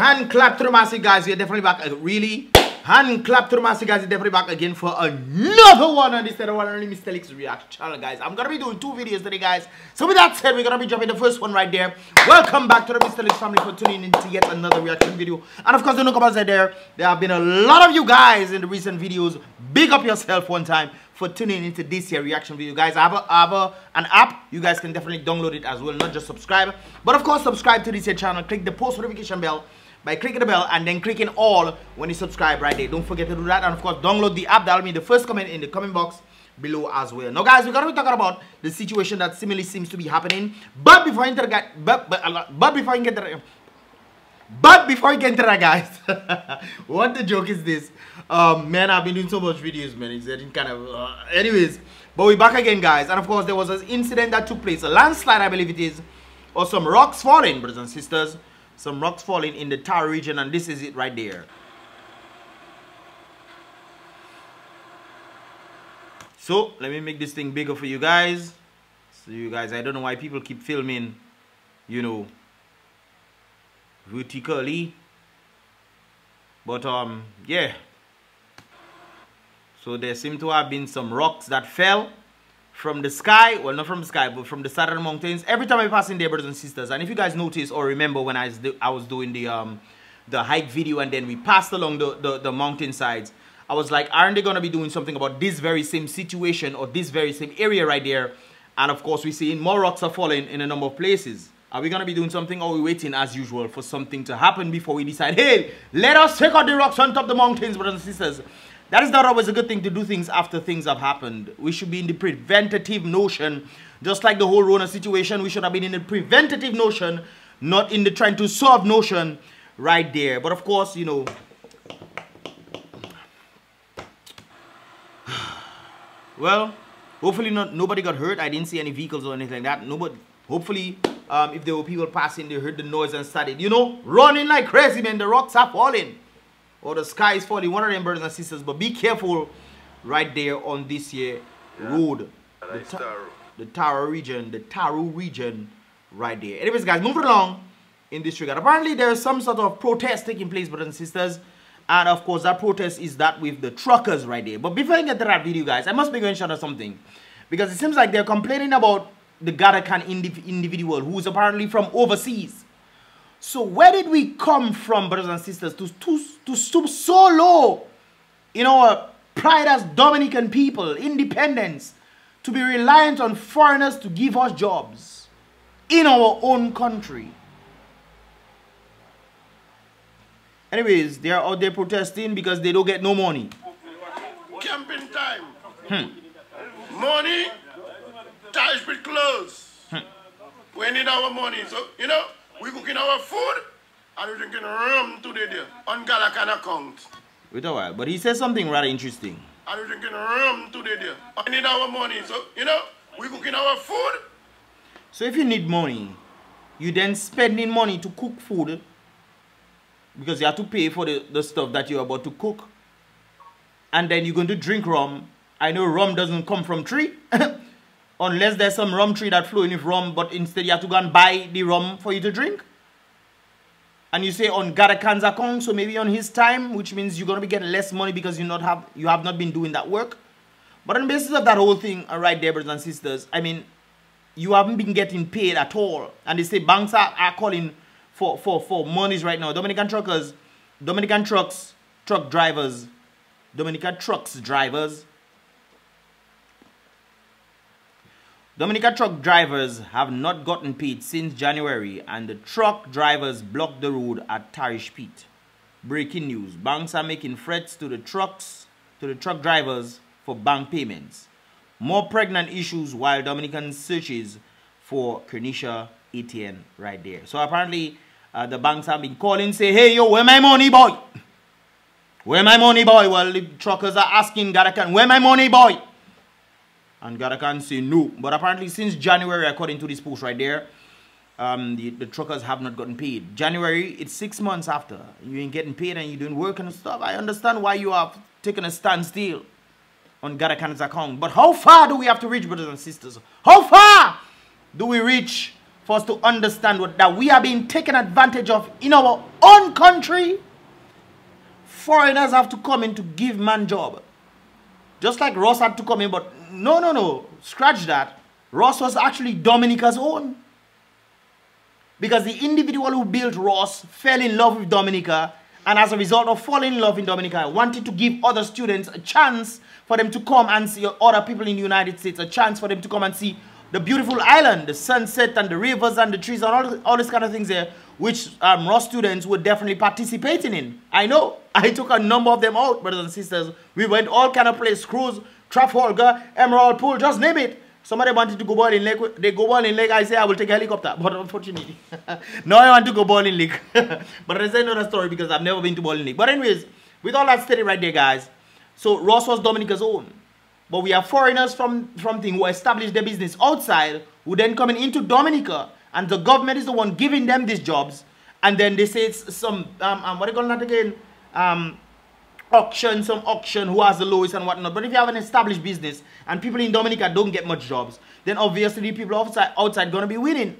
Hand clap to the massive guys. We're definitely back. Really? Hand clap to the massive guys. We're definitely back again for another one on this the one only Mystelics reaction channel, guys. I'm gonna be doing two videos today, guys. So with that said, we're gonna be dropping the first one right there. Welcome back to the Mystelics family for tuning in to yet another reaction video. And of course, don't come there. There have been a lot of you guys in the recent videos. Big up yourself one time for tuning into this here reaction video guys i have, a, I have a, an app you guys can definitely download it as well not just subscribe but of course subscribe to this here channel click the post notification bell by clicking the bell and then clicking all when you subscribe right there don't forget to do that and of course download the app that'll be the first comment in the comment box below as well now guys we're gonna be talking about the situation that seemingly seems to be happening but before I get but, but, but before I get there but before I get into that, guys, what the joke is this? Um, man, I've been doing so much videos, man. It's getting kind of... Uh, anyways, but we're back again, guys. And of course, there was an incident that took place. A landslide, I believe it is. Or some rocks falling, brothers and sisters. Some rocks falling in the Tarou region. And this is it right there. So, let me make this thing bigger for you guys. So, you guys, I don't know why people keep filming, you know, vertically but um yeah so there seem to have been some rocks that fell from the sky well not from the sky but from the the mountains every time i pass in there brothers and sisters and if you guys notice or remember when i was, I was doing the um the hike video and then we passed along the, the the mountain sides i was like aren't they gonna be doing something about this very same situation or this very same area right there and of course we're seeing more rocks are falling in a number of places are we to be doing something or are we waiting as usual for something to happen before we decide, hey, let us take out the rocks on top of the mountains, brothers and sisters. That is not always a good thing to do things after things have happened. We should be in the preventative notion. Just like the whole Rona situation, we should have been in the preventative notion, not in the trying to solve notion right there. But of course, you know, well, hopefully not nobody got hurt. I didn't see any vehicles or anything like that. Nobody, hopefully um, if there were people passing, they heard the noise and started, you know, running like crazy, man. The rocks are falling. Or the sky is falling. One of them brothers and sisters. But be careful right there on this here yeah. road. The, ta the Tarou region. The Tarou region right there. Anyways, guys, moving along in this regard. Apparently, there is some sort of protest taking place, brothers and sisters. And of course, that protest is that with the truckers right there. But before I get to that video, guys, I must make mention of something. Because it seems like they're complaining about the Garakan indiv individual who's apparently from overseas. So where did we come from, brothers and sisters, to, to, to stoop so low in our pride as Dominican people, independence, to be reliant on foreigners to give us jobs in our own country? Anyways, they are out there protesting because they don't get no money. Camping time. Hmm. Money ties with clothes. Hmm. we need our money. So, you know, we cooking our food and we drinking rum today there on Galakan account. Wait a while, but he said something rather interesting. And we drinking rum today there. We need our money. So, you know, we cooking our food. So if you need money, you then spending money to cook food because you have to pay for the, the stuff that you're about to cook. And then you're going to drink rum. I know rum doesn't come from tree. Unless there's some rum tree that flowing with rum, but instead you have to go and buy the rum for you to drink. And you say on Garakan's account, so maybe on his time, which means you're gonna be getting less money because you not have you have not been doing that work. But on the basis of that whole thing, all right, there, brothers and sisters, I mean, you haven't been getting paid at all. And they say banks are, are calling for, for, for monies right now. Dominican truckers, Dominican trucks, truck drivers, Dominican trucks drivers Dominica truck drivers have not gotten paid since January and the truck drivers blocked the road at Tarish Pit. Breaking news. Banks are making threats to the trucks, to the truck drivers for bank payments. More pregnant issues while Dominican searches for Kernisha ATN right there. So apparently uh, the banks have been calling say, hey yo, where my money boy? Where my money boy? Well, the truckers are asking Garakan, where my money boy? And Garakan say no. But apparently since January, according to this post right there, um, the, the truckers have not gotten paid. January, it's six months after. You ain't getting paid and you're doing work and stuff. I understand why you have taken a standstill on Garakan's account. But how far do we have to reach, brothers and sisters? How far do we reach for us to understand what, that we are being taken advantage of in our own country. Foreigners have to come in to give man job. Just like Ross had to come in, but no, no, no. Scratch that. Ross was actually Dominica's own. Because the individual who built Ross fell in love with Dominica and as a result of falling in love in Dominica, wanted to give other students a chance for them to come and see other people in the United States, a chance for them to come and see the beautiful island, the sunset and the rivers and the trees and all, all these kind of things there, which um, Ross students were definitely participating in. I know. I took a number of them out, brothers and sisters. We went all kind of places, cruise, Trafalgar, Emerald Pool, just name it. Somebody wanted to go Boiling Lake. They go Boiling Lake. I say I will take a helicopter, but unfortunately, now I want to go Boiling Lake. but that's another story because I've never been to Boiling Lake. But anyways, with all that steady right there, guys. So Ross was Dominica's own, but we are foreigners from from thing who established their business outside, who then coming into Dominica, and the government is the one giving them these jobs, and then they say it's some um, um what do you call that again um auction, some auction, who has the lowest and whatnot. But if you have an established business and people in Dominica don't get much jobs, then obviously people outside outside gonna be winning.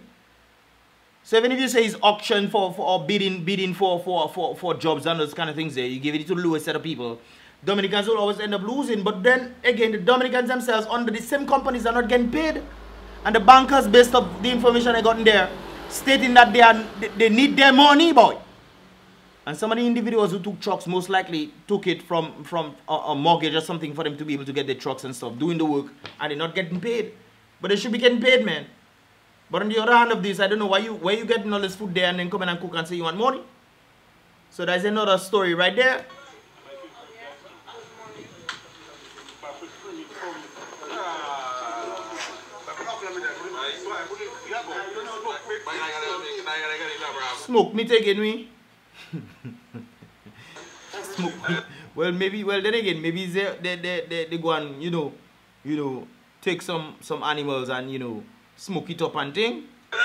So even if you say it's auction for, for or bidding bidding for, for for for jobs and those kind of things there, you give it to the lowest set of people. Dominicans will always end up losing. But then again, the Dominicans themselves under the same companies are not getting paid. And the bankers, based on the information I got in there, stating that they are they need their money, boy. And some of the individuals who took trucks most likely took it from, from a, a, mortgage or something for them to be able to get their trucks and stuff, doing the work, and they're not getting paid. But they should be getting paid, man. But on the other hand of this, I don't know why you why you getting all this food there and then come in and cook and say you want money. So there's another story right there. Smoke me taking me. Smoke. well, maybe. Well, then again, maybe they they they they, they go and you know, you know, take some some animals and you know, smoke it up and thing.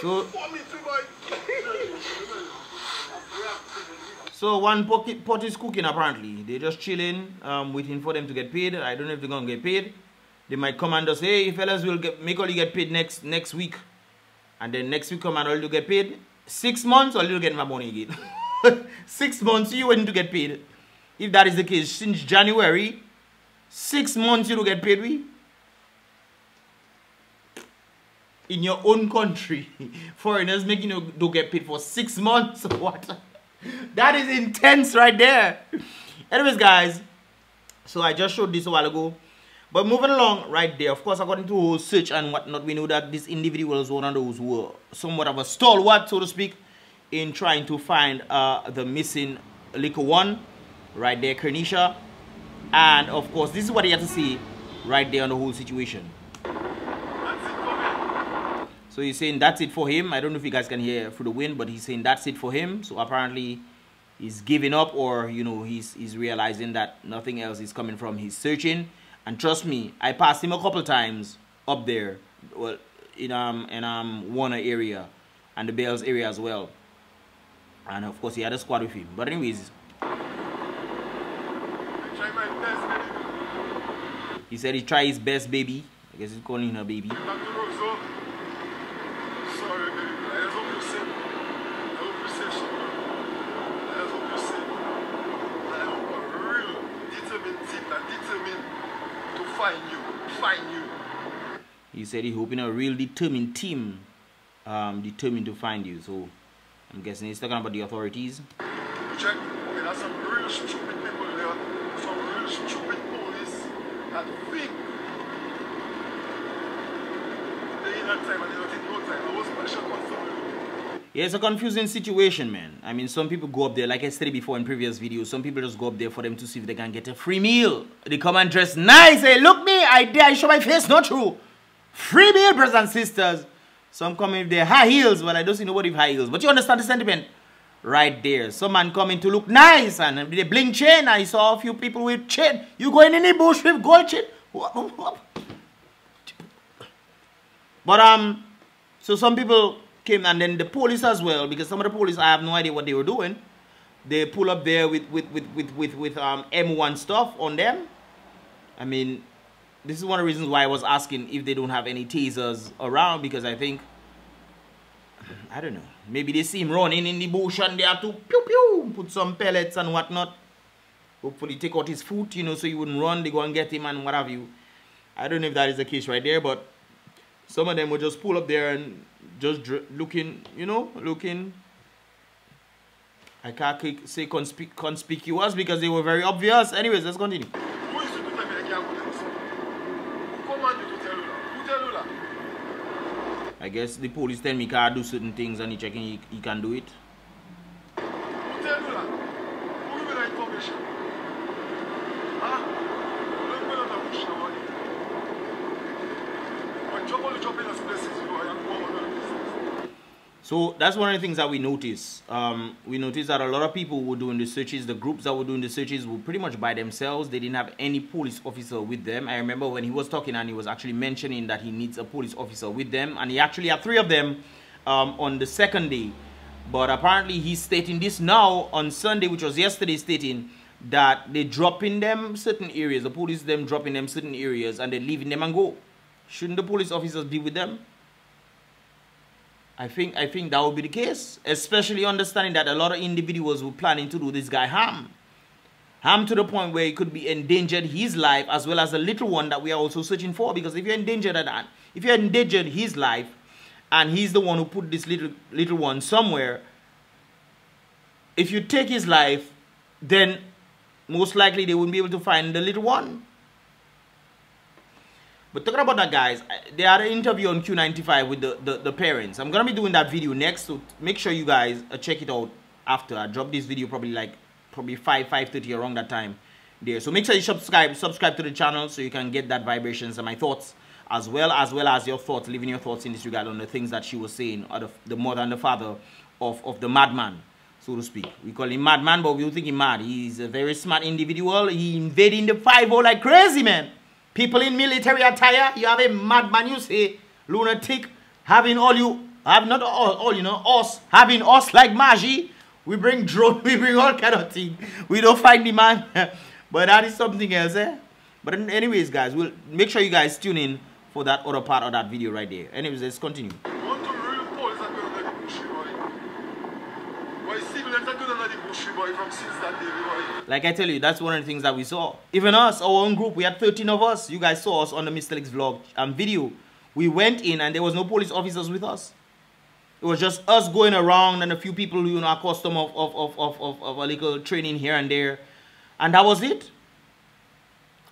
So, so one pot, is cooking apparently. They're just chilling, um, waiting for them to get paid. I don't know if they're gonna get paid. They might come and just say, hey, fellas, we'll get, make all you get paid next next week. And then next week come and all you get paid. Six months, all you get my money again. six months, you waiting to get paid. If that is the case, since January, six months you don't get paid, we? In your own country, foreigners making you don't get paid for six months. What? that is intense right there. Anyways, guys, so I just showed this a while ago. But moving along right there, of course, according to search and whatnot, we know that this individual is one of those who were somewhat of a stalwart, so to speak, in trying to find uh, the missing liquor one right there, Kernisha. And of course, this is what he had to see right there on the whole situation. So he's saying that's it for him. I don't know if you guys can hear through the wind, but he's saying that's it for him. So apparently he's giving up or, you know, he's, he's realizing that nothing else is coming from his searching. And trust me, I passed him a couple times up there, well, in um in um Warner area, and the Bells area as well. And of course, he had a squad with him. But anyways, he said he tried his best, baby. I guess he's calling her baby. He said he's hoping a real determined team um, determined to find you. So I'm guessing he's talking about the authorities. Check. Okay, there's some real stupid people there. Some real stupid police that think they in that time and they don't take no time. I was yeah, it's a confusing situation, man. I mean, some people go up there, like I said before in previous videos, some people just go up there for them to see if they can get a free meal. They come and dress nice. Hey, look me, I dare I show my face, not true. Free meal, brothers and sisters. Some come with their high heels. but I don't see nobody with high heels. But you understand the sentiment? Right there. Some man coming to look nice and a bling chain. I saw a few people with chain. You going in the bush with gold chain. But, um, so some people came and then the police as well, because some of the police, I have no idea what they were doing. they pull up there with with with with with, with um, M1 stuff on them. I mean, this is one of the reasons why I was asking if they don't have any tasers around because I think I don't know. Maybe they see him running in the bush and they have to pew pew put some pellets and whatnot. Hopefully take out his foot, you know, so he wouldn't run. They go and get him and what have you. I don't know if that is the case right there, but some of them will just pull up there and just looking, you know, looking. I can't say conspic conspicuous because they were very obvious. Anyways, let's continue. I guess the police tell me can't do certain things and he checking he, he can do it. So that's one of the things that we notice. Um, we noticed that a lot of people were doing the searches, the groups that were doing the searches were pretty much by themselves. They didn't have any police officer with them. I remember when he was talking and he was actually mentioning that he needs a police officer with them. And he actually had three of them um, on the second day. But apparently he's stating this now on Sunday, which was yesterday, stating that they're dropping them certain areas. The police them dropping them certain areas and they're leaving them and go. Shouldn't the police officers be with them? I think I think that would be the case, especially understanding that a lot of individuals were planning to do this guy harm. Harm to the point where he could be endangered his life as well as the little one that we are also searching for. Because if you're endangered that, if you're endangered his life, and he's the one who put this little little one somewhere, if you take his life, then most likely they wouldn't be able to find the little one. But talking about that, guys, they had an interview on Q95 with the, the, the parents. I'm going to be doing that video next, so make sure you guys uh, check it out after. I drop this video probably like probably 5, 5.30 around that time there. So make sure you subscribe, subscribe to the channel so you can get that vibrations and my thoughts as well as well as your thoughts, leaving your thoughts in this regard on the things that she was saying, or the, the mother and the father of, of the madman, so to speak. We call him madman, but we don't think him mad. He's a very smart individual. He invading the 5 like crazy, man. People in military attire, you have a madman, you say, lunatic, having all you, have not all, all, you know, us, having us like Maji. We bring drone, we bring all kind of thing. We don't find the man. but that is something else, eh? But anyways, guys, we'll make sure you guys tune in for that other part of that video right there. Anyways, let's continue. Like I tell you, that's one of the things that we saw. Even us, our own group, we had 13 of us. You guys saw us on the Mystelics vlog and video. We went in and there was no police officers with us. It was just us going around and a few people you know accustomed of, of, of, of, of, of a little training here and there. And that was it.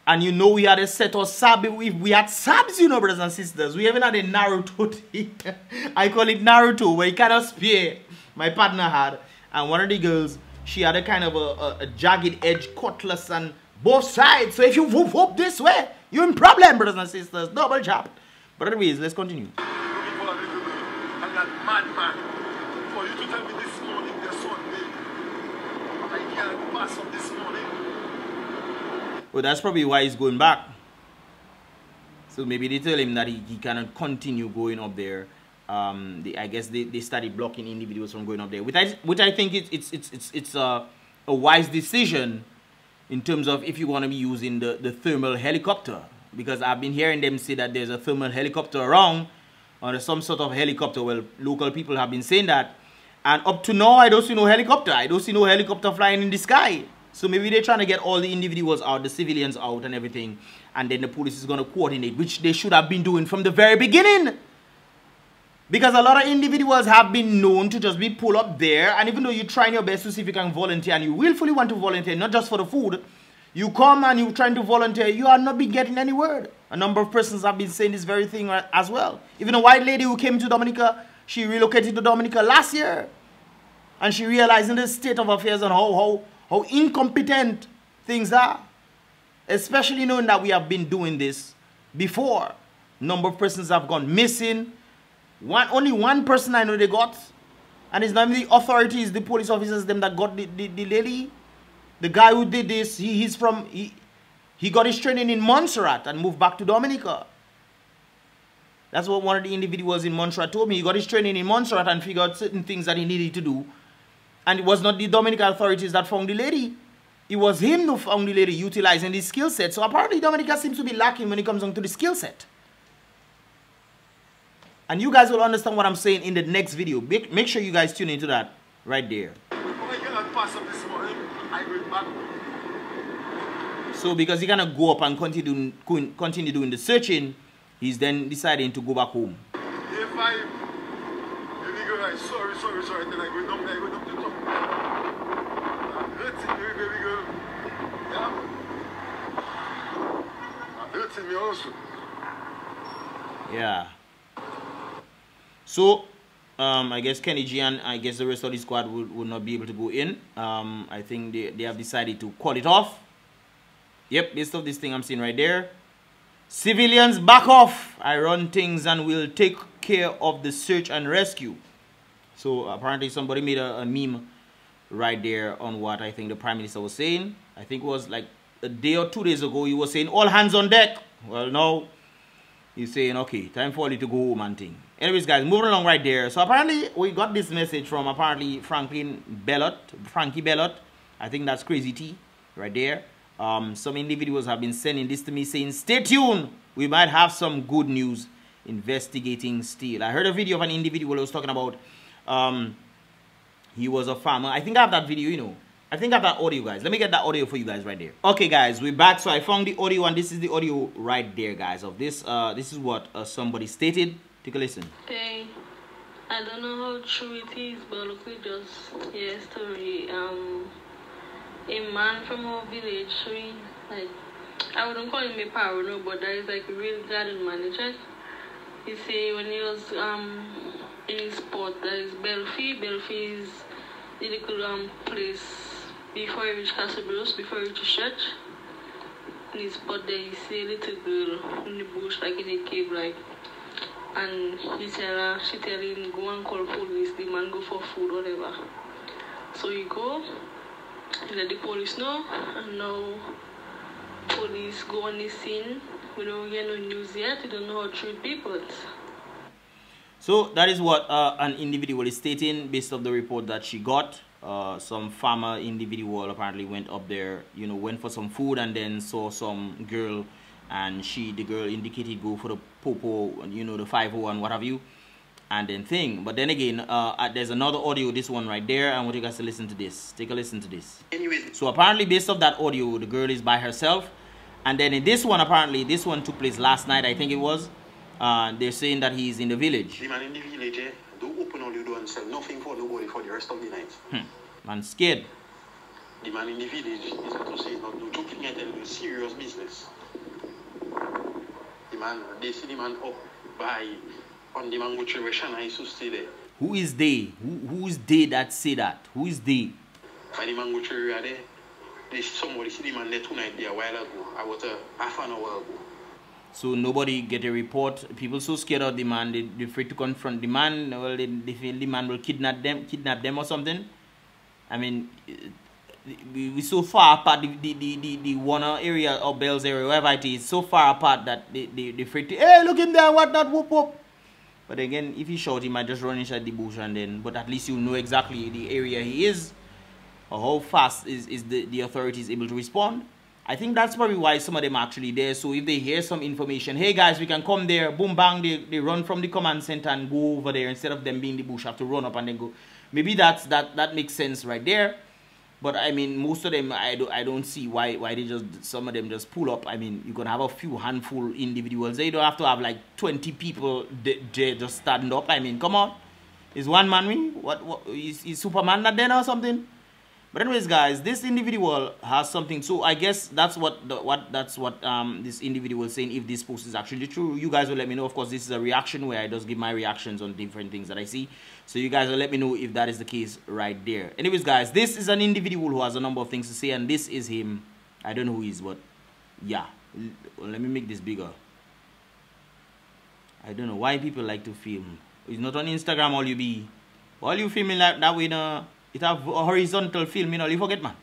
And you know we had a set of sab. We, we had sabs, you know, brothers and sisters. We even had a Naruto. I call it Naruto, where you cannot spear. My partner had. And one of the girls, she had a kind of a, a, a jagged edge cutlass on both sides. So if you whoop whoop this way, you're in problem, brothers and sisters. Double chop. But anyways, let's continue. Well, that's probably why he's going back. So maybe they tell him that he, he cannot continue going up there um, the, I guess they, they started blocking individuals from going up there, which I, which I think it's, it's, it's, it's, it's a, a wise decision in terms of if you want to be using the, the thermal helicopter. Because I've been hearing them say that there's a thermal helicopter around, or some sort of helicopter. Well, local people have been saying that. And up to now, I don't see no helicopter. I don't see no helicopter flying in the sky. So maybe they're trying to get all the individuals out, the civilians out and everything. And then the police is going to coordinate, which they should have been doing from the very beginning. Because a lot of individuals have been known to just be pulled up there, and even though you're trying your best to see if you can volunteer, and you willfully want to volunteer, not just for the food, you come and you're trying to volunteer, you are not been getting any word. A number of persons have been saying this very thing as well. Even a white lady who came to Dominica, she relocated to Dominica last year. And she realized in the state of affairs and how, how, how incompetent things are. Especially knowing that we have been doing this before. Number of persons have gone missing. One, only one person I know they got. And it's not the authorities, the police officers, them that got the, the, the lady. The guy who did this, he, he's from, he, he got his training in Montserrat and moved back to Dominica. That's what one of the individuals in Montserrat told me. He got his training in Montserrat and figured out certain things that he needed to do. And it was not the Dominican authorities that found the lady. It was him who found the lady utilizing the skill set. So apparently Dominica seems to be lacking when it comes on to the skill set. And you guys will understand what I'm saying in the next video. Make, make sure you guys tune into that right there. So because he gonna go up and continue doing, continue doing the searching, he's then deciding to go back home. If I, sorry, sorry, sorry, then I go down I go down to top. I'm hurting baby girl. Yeah. I'm hurting me also. Yeah. So, um, I guess Kenny G and I guess the rest of the squad will, will not be able to go in. Um, I think they, they have decided to call it off. Yep, based off this thing I'm seeing right there. Civilians back off. I run things and will take care of the search and rescue. So apparently somebody made a, a meme right there on what I think the Prime Minister was saying. I think it was like a day or two days ago he was saying all hands on deck. Well now he's saying okay time for you to go home and thing. Anyways guys moving along right there. So apparently we got this message from apparently Franklin Bellot, Frankie Bellot. I think that's Crazy T right there. Um, some individuals have been sending this to me saying, stay tuned. We might have some good news investigating steel. I heard a video of an individual who was talking about um, he was a farmer. I think I have that video, you know. I think I have that audio, guys. Let me get that audio for you guys right there. Okay, guys, we're back. So I found the audio, and this is the audio right there, guys, of this. Uh, this is what uh, somebody stated. Take a listen. Hey, I don't know how true it is, but look, we just hear a story. Um, a man from our village, we, like, I wouldn't call him a parano, but that is like a real garden manager. He say when he was um in his spot, that is Belfie. Belfie is the little um place before reach Castle Bruce, before you reach church. In his spot there, he see a little girl in the bush, like in a cave, like. And he tell her, she tell him, go and call police, the man go for food, whatever. So he go, let the police know, and now police go on the scene. We don't get no news yet. We don't know how to treat people. So that is what uh, an individual is stating based on the report that she got. Uh, some farmer individual apparently went up there, you know, went for some food and then saw some girl and she, the girl indicated go for the popo, you know, the 5 and what have you and then thing. But then again, uh, uh, there's another audio, this one right there. I want you guys to listen to this. Take a listen to this. Anyways. So apparently based off that audio, the girl is by herself. And then in this one, apparently, this one took place last night, I think it was. Uh, they're saying that he's in the village. The man in the village, eh, don't open all the door and sell nothing for nobody for the rest of the night. Hmm. Man scared. The man in the village is not to say not do joking at a serious business. The man, they see the man up by on the mango tree where Shana used to stay there. Who is they? Who, who is they that say that? Who is they? By the mango tree where there, they somebody see the man there tonight there a while ago. I was a half an hour ago. So nobody get a report. People so scared of the man, they, they're afraid to confront the man. Well, they, they feel the man will kidnap them, kidnap them or something. I mean, we, we so far apart, the, the, the, the, the Warner area or Bells area, wherever it is, so far apart that they, they, they're afraid to, hey, look him there, what not, whoop, whoop. But again, if he shot, he might just run inside the bush and then, but at least you know exactly the area he is or how fast is, is the, the authorities able to respond. I think that's probably why some of them actually there. So if they hear some information, hey guys, we can come there, boom, bang, they, they run from the command center and go over there instead of them being in the bush, have to run up and then go. Maybe that's that that makes sense right there. But I mean, most of them, I don't, I don't see why why they just some of them just pull up. I mean, you can have a few handful individuals. They don't have to have like 20 people just stand up. I mean, come on, is one man? What, what is, is Superman not there or something? But anyways, guys, this individual has something. So I guess that's what the, what that's what um this individual is saying. If this post is actually true, you guys will let me know. Of course, this is a reaction where I just give my reactions on different things that I see. So you guys will let me know if that is the case right there. Anyways, guys, this is an individual who has a number of things to say, and this is him. I don't know who he is, but yeah. Let me make this bigger. I don't know why people like to film. It's not on Instagram all you be. All you filming like that way, no. It have a horizontal film, you know, you forget, man.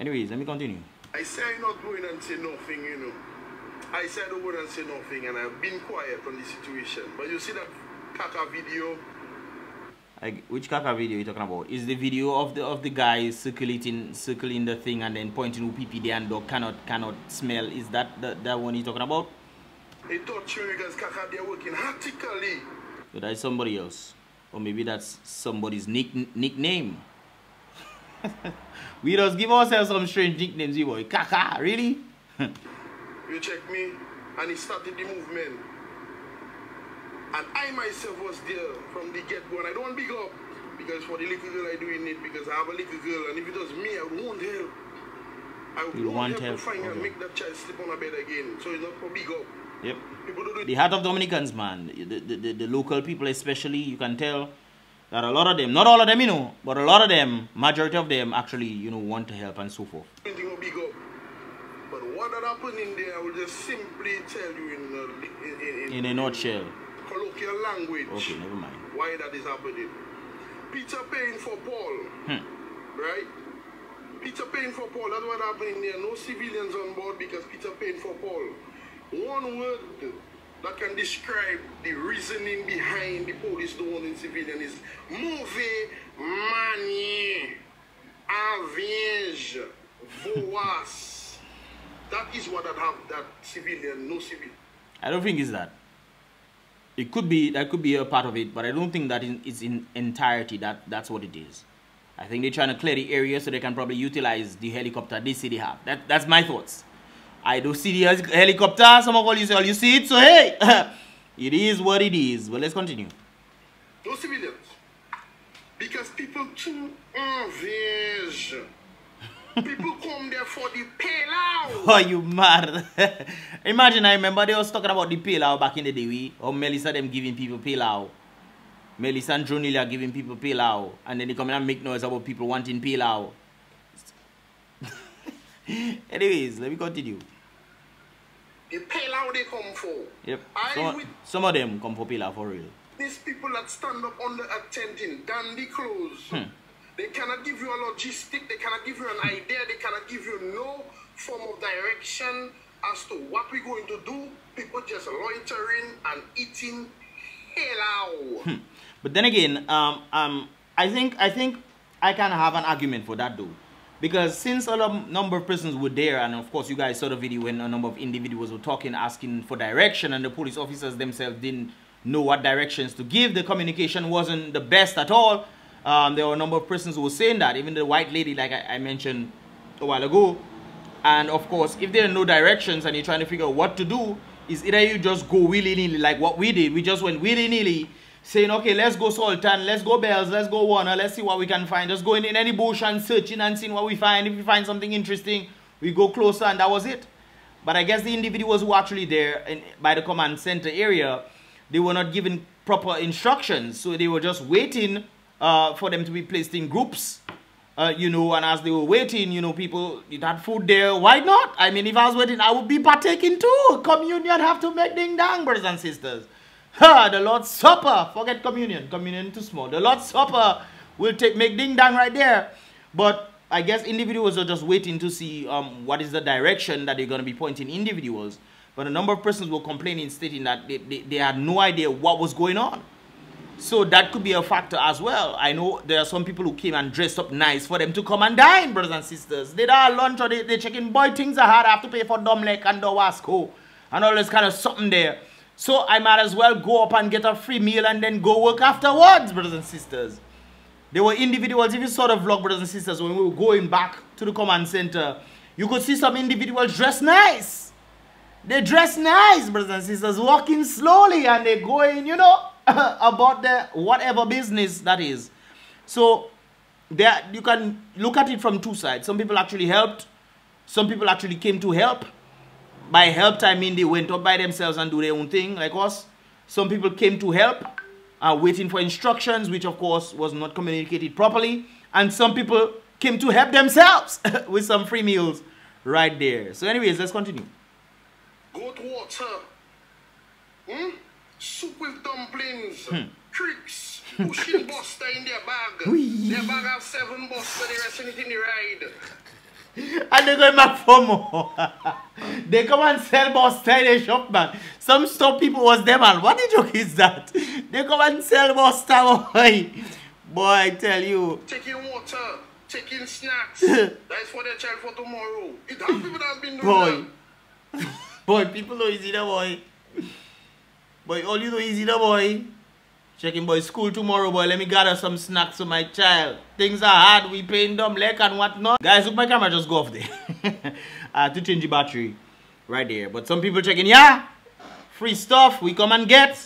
Anyways, let me continue. I say I'm not going and say nothing, you know. I said I don't go and say nothing, and I've been quiet on the situation. But you see that Kaka video? Like, which Kaka video are you talking about? Is the video of the of the guy circulating circling the thing and then pointing who PPD and dog cannot cannot smell? Is that the, that one you talking about? They thought you guys Kaka they're working practically. So that is somebody else. Or maybe that's somebody's nick nickname. we just give ourselves some strange nicknames, you boy. Kaka, really? you check me and he started the movement. And I myself was there from the get-go. And I don't big up because for the little girl I doing it because I have a little girl. And if it was me, I want help. I you want help, help to find okay. and make that child sleep on a bed again. So it's not for big up. Yep. The heart of Dominicans, man. The, the, the, the local people especially, you can tell that a lot of them, not all of them, you know, but a lot of them, majority of them actually, you know, want to help and so forth. anything will big up. But what that happened in there, I will just simply tell you in a, in, in, In a nutshell. colloquial language Okay, never mind. why that is happening. Peter paying for Paul, Hmm. right? Peter paying for Paul, that's what happened in there. No civilians on board because Peter paying for Paul. One word that can describe the reasoning behind the police don't want civilian is mauvais manier, avenge, voas. That is what that have that civilian, no civilian. I don't think it's that. It could be that could be a part of it, but I don't think that in, it's in entirety that that's what it is. I think they're trying to clear the area so they can probably utilize the helicopter they say they have. That that's my thoughts. I do see the helicopter. Some of all you say, all you see it. So hey, it is what it is. But let's continue. No civilians. Because people too envious. people come there for the payload. Oh, you mad? Imagine, I remember they was talking about the payload back in the day. We, or Melissa them giving people payload. Melissa and Jonilia giving people payload. And then they come in and make noise about people wanting payload. Anyways, let me continue. The payload they come for. Yep. Some, some of them come for payload for real. these people that stand up under a tent in dandy clothes. Hmm. They cannot give you a logistic, they cannot give you an idea, they cannot give you no form of direction as to what we're going to do. People just loitering and eating hello. But then again, um, um, I think I think I of have an argument for that though, because since a number of persons were there, and of course you guys saw the video when a number of individuals were talking, asking for direction, and the police officers themselves didn't know what directions to give. The communication wasn't the best at all. Um, there were a number of persons who were saying that, even the white lady, like I, I mentioned a while ago. And of course, if there are no directions and you're trying to figure out what to do, is either you just go willy nilly like what we did. We just went willy nilly, saying, okay, let's go Sultan, let's go Bells, let's go Warner, let's see what we can find. Just going in any bush and searching and seeing what we find. If we find something interesting, we go closer, and that was it. But I guess the individuals who were actually there in, by the command center area, they were not given proper instructions. So they were just waiting uh, for them to be placed in groups. Uh, you know, and as they were waiting, you know, people it had food there. Why not? I mean, if I was waiting, I would be partaking too. Communion have to make ding dang, brothers and sisters. Ha! The Lord's Supper. Forget communion. Communion too small. The Lord's Supper will take make ding dang right there. But I guess individuals are just waiting to see um, what is the direction that they're going to be pointing individuals. But a number of persons were complaining, stating that they, they, they had no idea what was going on. So that could be a factor as well. I know there are some people who came and dressed up nice for them to come and dine, brothers and sisters. They don't lunch or they, they checking, boy, things are hard. I have to pay for DOMLEC and the Wasco and all this kind of something there. So I might as well go up and get a free meal and then go work afterwards, brothers and sisters. There were individuals, if you saw the vlog, brothers and sisters, when we were going back to the command center, you could see some individuals dressed nice. They dress nice, brothers and sisters, walking slowly and they're going, you know, about the whatever business that is. So there you can look at it from two sides. Some people actually helped. Some people actually came to help. By helped, I mean they went up by themselves and do their own thing, like us. Some people came to help, uh, waiting for instructions, which of course was not communicated properly. And some people came to help themselves with some free meals right there. So anyways, let's continue. Goat water. Hmm? Soup with dumplings. Hmm. Tricks. Pushing buster in their bag. Whee. Their bag have seven buster, the rest in the ride. An de gwen ma FOMO. They come and sell bon Mustang e in a shop, man. Some store people was there, man. What the joke is that? They come and sell bon Mustang, boy. Boy, I tell you. Taking water, taking snacks. that is for their child for tomorrow. It has people that has been doing boy. that. boy, people know easy, that boy. Boy, all you know easy, that boy. Checking boy school tomorrow, boy. Let me gather some snacks for my child. Things are hard. We paying them leg and whatnot. Guys, look my camera just go off there. I had to change the battery right there. But some people checking, yeah, free stuff. We come and get.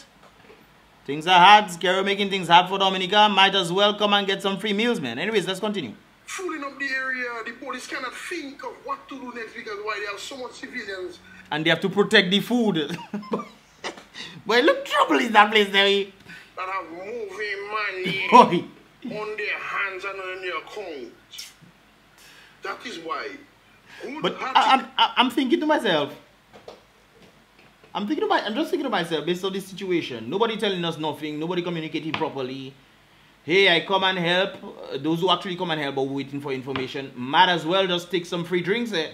Things are hard. Scary making things hard for Dominica. Might as well come and get some free meals, man. Anyways, let's continue. Fooling up the area, the police cannot think of what to do next because why there are so much civilians. And they have to protect the food. boy, look trouble is that place there. That have moving money on their hands and on their account. That is why. But I, I'm, I- I'm thinking to myself. I'm thinking about. I'm just thinking to myself based on this situation. Nobody telling us nothing. Nobody communicating properly. Hey, I come and help. Uh, Those who actually come and help are waiting for information. Might as well just take some free drinks. Eh?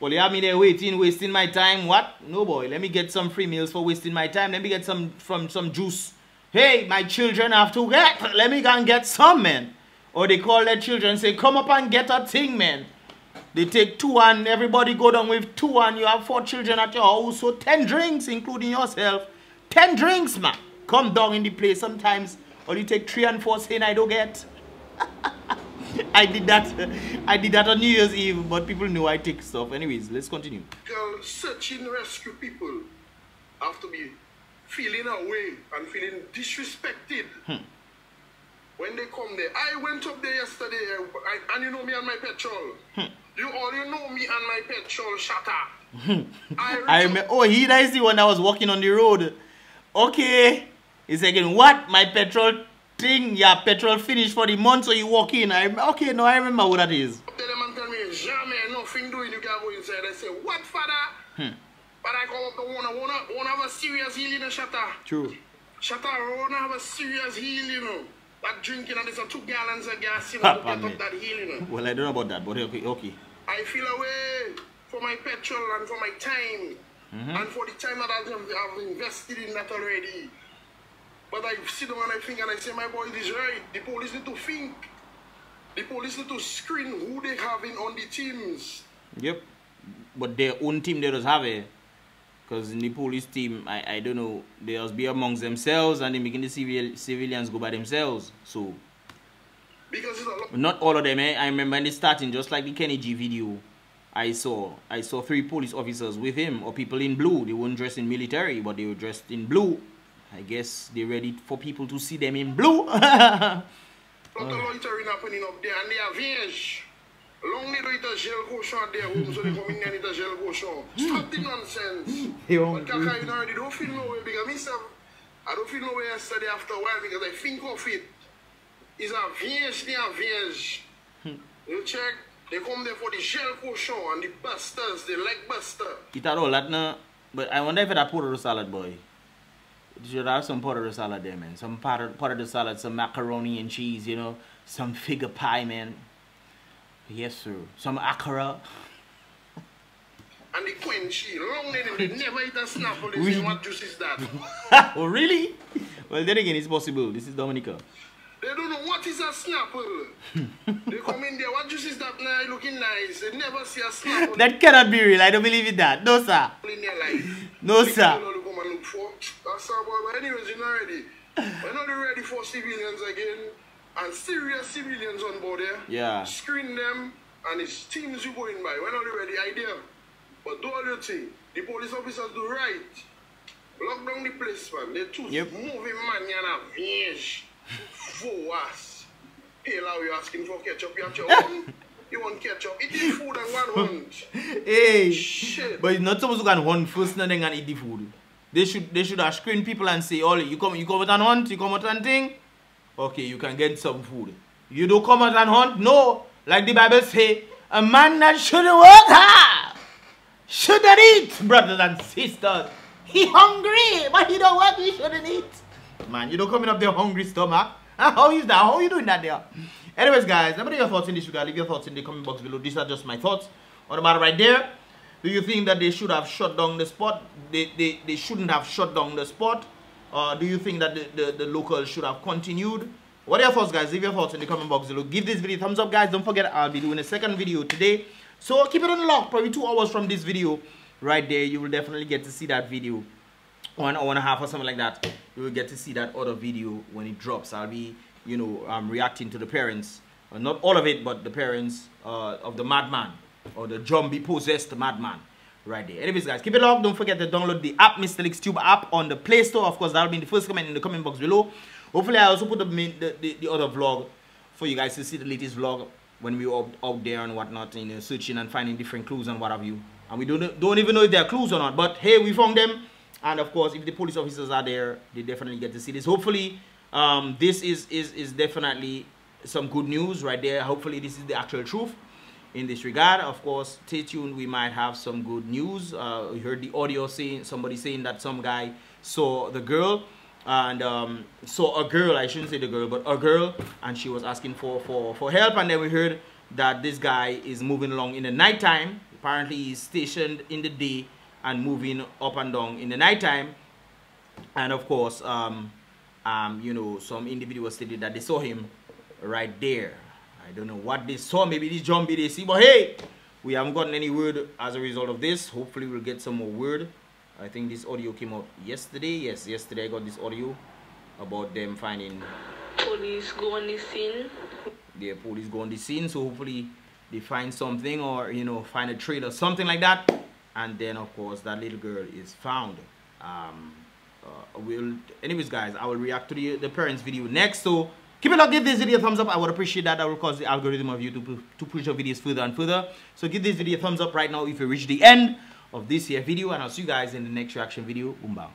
Well, you have me there waiting, wasting my time. What? No, boy. Let me get some free meals for wasting my time. Let me get some from some juice. Hey, my children have to get. Let me go and get some, man. Or they call their children say, come up and get a thing, man. They take two and everybody go down with two and you have four children at your house. So 10 drinks, including yourself. 10 drinks, man. Come down in the place sometimes. Or you take three and four saying I don't get. I did that. I did that on New Year's Eve, but people know I take stuff. Anyways, let's continue. Girl, searching rescue people have to be feeling away and feeling disrespected. Hmm. When they come there, I went up there yesterday, uh, I, and you know me and my petrol. Hmm. You all you know me and my petrol shutter. I, I remember. Oh, he that is the one that was walking on the road. Okay. He's again, what? My petrol thing? Yeah, petrol finished for the month, so you walk in. I okay, no, I remember what that is. Tell them and tell me, jamais, nothing doing, you can go inside. I say, what, father? But I go up the owner. Owner, owner have a serious healing, in Shatta. True. Shatta, owner have a serious healing, you know. That drinking and there's a uh, two gallons of gas, you know, Papa, to get up that healing, you know. Well, I don't know about that, but okay, okay. I feel away for my petrol and for my time. Mm -hmm. And for the time that I've I've invested in that already. But I sit down and I think and I say, my boy, this right. The police need to think. The police need to screen who they having on the teams. Yep. But their own team, they just have it. Because in the police team, I, I don't know, they just be amongst themselves and they making the civil, civilians go by themselves. So, Because it's a lot. not all of them, eh? I remember in the starting, just like the Kenny G video, I saw, I saw three police officers with him, or people in blue. They weren't dressed in military, but they were dressed in blue. I guess they're ready for people to see them in blue. Long ni do ita jel koshon a der home so de kominyan ita jel koshon. Stop the nonsense. But kaka you know already don't feel no way because myself, I don't feel no way yesterday after a while because I think of it. It's a venge, they a venge. You check, they come there for the jel koshon and the busters, the leg buster. Ita do lat na, but I wonder if it a potato salad boy. You should have some potato salad there man. Some potato, potato salad, some macaroni and cheese, you know. Some figure pie man. Yes, sir. Some akara. And the queen, she long name, they never eat a snapple. They Really? say, what juice is that? oh, really? Well, then again, it's possible. This is Dominica. They don't know what is a snapple. Oh. they come in there, what juice is that now? Looking nice. They never see a snapple oh. That cannot be real. I don't believe in that. No, sir. in their life. No, They sir. don't know and look for. That's how, boy. But anyways, you're not ready. We're not ready for civilians again. And serious civilians on board there. Yeah. Screen them and it's teams you going by. We're not ready idea. But do all your thing. The police officers do right. Lock down the place, man. They're too Yep. moving man and a vinge. For us. Hey, now you're asking for ketchup. You have your own. You want ketchup. Eat the food and one hunt. Hey. Shit. But you're not supposed to go and hunt first and then and eat the food. They should they should have screened people and say, Ollie, you come you come out and hunt, you come out and thing. Okay, you can get some food. You don't come out and hunt, no. Like the Bible say, a man that shouldn't work hard shouldn't eat, brothers and sisters. He hungry, but he don't work, he shouldn't eat. Man, you don't come in up there hungry stomach. How is that? How you doing that there? Anyways, guys, let me know your thoughts in this regard. Leave your thoughts in the comment box below. These are just my thoughts on the matter right there. Do you think that they should have shut down the spot? They, they, they shouldn't have shut down the spot? Or do you think that the, the, the locals should have continued What are your thoughts, guys? Leave your thoughts in the comment box below. Give this video a thumbs up, guys. Don't forget, I'll be doing a second video today. So keep it on lock. Probably two hours from this video right there. You will definitely get to see that video. One hour and a half or something like that. You will get to see that other video when it drops. I'll be, you know, um, reacting to the parents. Uh, not all of it, but the parents uh, of the madman. Or the zombie possessed madman right there. Anyways, guys, keep it locked. Don't forget to download the app, Mystelics Tube app on the Play Store. Of course, that'll be in the first comment in the comment box below. Hopefully, I also put the, the, the, the other vlog for you guys to see the latest vlog when we were out there and whatnot, you know, searching and finding different clues and what have you. And we don't, don't even know if they're clues or not. But hey, we found them. And of course, if the police officers are there, they definitely get to see this. Hopefully, um, this is, is, is definitely some good news right there. Hopefully, this is the actual truth in this regard. Of course, stay tuned. We might have some good news. Uh, we heard the audio saying somebody saying that some guy saw the girl and um, so a girl, I shouldn't say the girl, but a girl, and she was asking for, for, for help, and then we heard that this guy is moving along in the nighttime. Apparently, he's stationed in the day and moving up and down in the nighttime. And of course, um, um, you know, some individuals stated that they saw him right there. I don't know what they saw. Maybe this zombie they see, but hey, we haven't gotten any word as a result of this. Hopefully, we'll get some more word. I think this audio came out yesterday. Yes, yesterday I got this audio about them finding police go on the scene. The police go on the scene, so hopefully they find something or you know find a trail or something like that. And then of course that little girl is found. Um, uh, will anyways guys, I will react to the, the parents video next. So keep it up, give this video a thumbs up. I would appreciate that. That will cause the algorithm of YouTube to push your videos further and further. So give this video a thumbs up right now if you reach the end of this here video and I'll see you guys in the next reaction video. Boom bang.